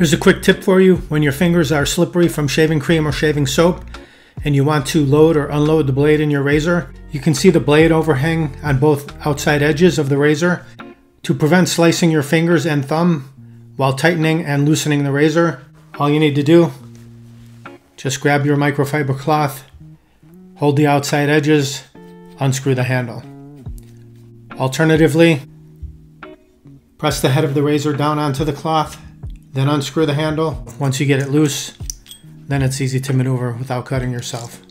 Here's a quick tip for you. When your fingers are slippery from shaving cream or shaving soap and you want to load or unload the blade in your razor, you can see the blade overhang on both outside edges of the razor. To prevent slicing your fingers and thumb while tightening and loosening the razor, all you need to do, just grab your microfiber cloth, hold the outside edges, unscrew the handle. Alternatively, press the head of the razor down onto the cloth then unscrew the handle. Once you get it loose, then it's easy to maneuver without cutting yourself.